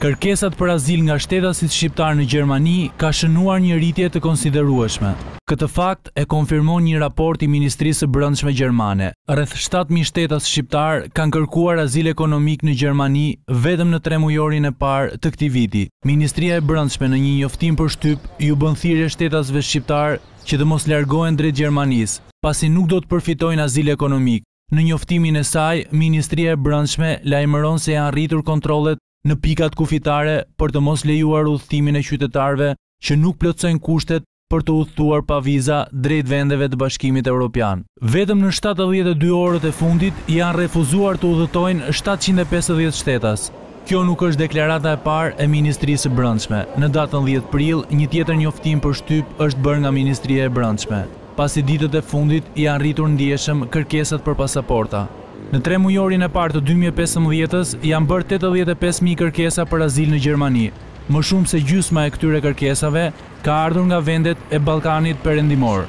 Kërkesat për azil nga shtetasit shqiptarë në Gjermani ka shënuar një rritje të konsiderueshme. Këtë fakt e konfirmon një raport i Ministrisë së Brendshme gjermane. Rreth shtatë mijë shtetas shqiptarë kanë kërkuar azil ekonomik në Gjermani vetëm në tremujorin e parë të këtij viti. Ministria e Brendshme në një njoftim për shtyp iu bën thirrje shtetasve shqiptarë që të mos largohen drejt Gjermanisë, pasi nuk do të përfitojnë azil ekonomik. Në njoftimin e saj, Ministria e Brendshme lajmëron se janë rritur kontrollet në pikat kufitare për të mos lejuar udhëtimin e qytetarëve që nuk plotësojnë kushtet për të udhëtuar pa viza drejt vendeve të Bashkimit Evropian. Vetëm në shtatëdhjetë e dy orët e fundit janë refuzuar të udhëtojnë shtatëqind e pesëdhjetë shtetas. Kjo nuk është deklarata e parë e Ministrisë së Brendshme. Në datën dhjetë prill, një tjetër njoftim për shtyp është bërë nga Ministria e Brendshme. pasi ditët e fundit janë rritur ndjeshëm kërkesat për pasaporta. Në tremujorin e parë të dy mijë e pesëmbëdhjetës janë bërë tetëdhjetë e pesë mijë kërkesa për azil në Gjermani, më shumë se gjysma e këtyre kërkesave ka ardhur nga vendet e Ballkanit Perëndimor.